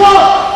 Wow.